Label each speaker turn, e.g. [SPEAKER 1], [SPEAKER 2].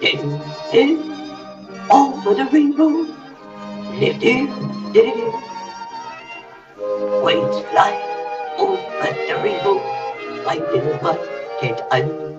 [SPEAKER 1] It is over the rainbow. Lived in, did it in. Wait, fly over the rainbow. Why did what can't I?